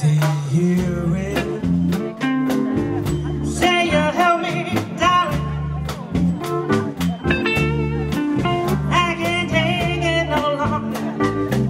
Say you will help me, darling. I can't take it no longer.